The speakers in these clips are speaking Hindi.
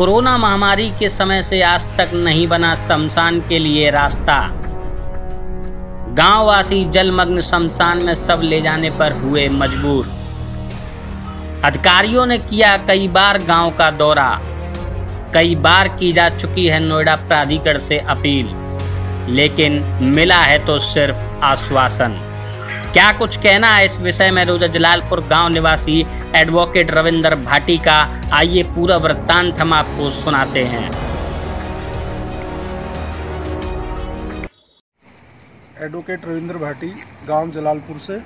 कोरोना महामारी के समय से आज तक नहीं बना शमशान के लिए रास्ता। गांववासी जलमग्न शमशान में सब ले जाने पर हुए मजबूर। अधिकारियों ने किया कई बार गाँव का दौरा। कई बार की जा चुकी है नोएडा प्राधिकरण से अपील। लेकिन मिला है तो सिर्फ़ आश्वासन। क्या कुछ कहना है इस विषय में? रोजा जलालपुर गाँव निवासी एडवोकेट रविंदर भाटी का। आइए पूरा वृत्तांत हम आपको सुनाते हैं। एडवोकेट रविंद्र भाटी गाँव जलालपुर से।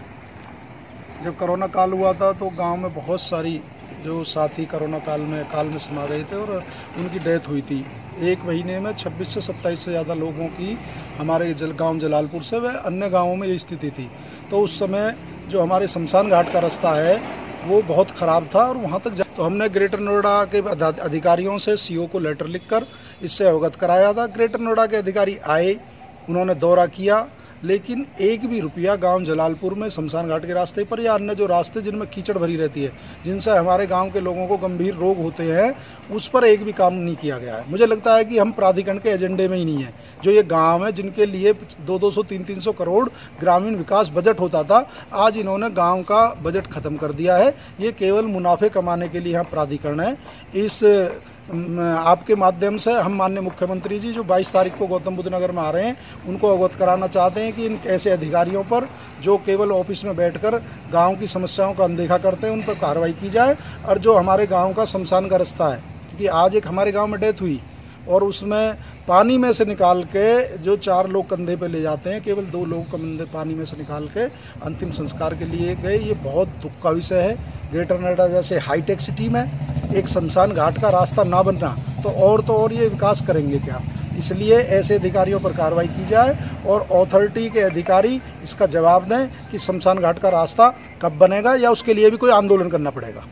जब कोरोना काल हुआ था तो गाँव में बहुत सारी जो साथी कोरोना काल में काल में समा गए थे और उनकी डेथ हुई थी। एक महीने में 26 से 27 से ज़्यादा लोगों की हमारे जल, गाँव जलालपुर से व अन्य गाँवों में ये स्थिति थी। तो उस समय जो हमारे शमशान घाट का रास्ता है, वो बहुत ख़राब था और वहाँ तक जा तो हमने ग्रेटर नोएडा के अधिकारियों से सीओ को लेटर लिखकर इससे अवगत कराया था। ग्रेटर नोएडा के अधिकारी आए, उन्होंने दौरा किया लेकिन एक भी रुपया गाँव जलालपुर में शमशान घाट के रास्ते पर या अन्य जो रास्ते जिनमें कीचड़ भरी रहती है, जिनसे हमारे गाँव के लोगों को गंभीर रोग होते हैं, उस पर एक भी काम नहीं किया गया है। मुझे लगता है कि हम प्राधिकरण के एजेंडे में ही नहीं है। जो ये गाँव है, जिनके लिए दो दो सौ, तीन तीन सौ करोड़ ग्रामीण विकास बजट होता था, आज इन्होंने गाँव का बजट खत्म कर दिया है। ये केवल मुनाफे कमाने के लिए यहाँ प्राधिकरण है। इस आपके माध्यम से हम माननीय मुख्यमंत्री जी जो 22 तारीख को गौतम बुद्ध नगर में आ रहे हैं, उनको अवगत कराना चाहते हैं कि इन ऐसे अधिकारियों पर जो केवल ऑफ़िस में बैठकर गाँव की समस्याओं का अनदेखा करते हैं, उन पर कार्रवाई की जाए और जो हमारे गाँव का शमशान का रास्ता है, क्योंकि आज एक हमारे गाँव में डेथ हुई और उसमें पानी में से निकाल के जो चार लोग कंधे पे ले जाते हैं, केवल दो लोग कंधे पानी में से निकाल के अंतिम संस्कार के लिए गए, ये बहुत दुख का विषय है। ग्रेटर नोएडा जैसे हाईटेक सिटी में एक शमशान घाट का रास्ता ना बनना तो और तो और ये विकास करेंगे क्या? इसलिए ऐसे अधिकारियों पर कार्रवाई की जाए और अथॉरिटी के अधिकारी इसका जवाब दें कि शमशान घाट का रास्ता कब बनेगा या उसके लिए भी कोई आंदोलन करना पड़ेगा।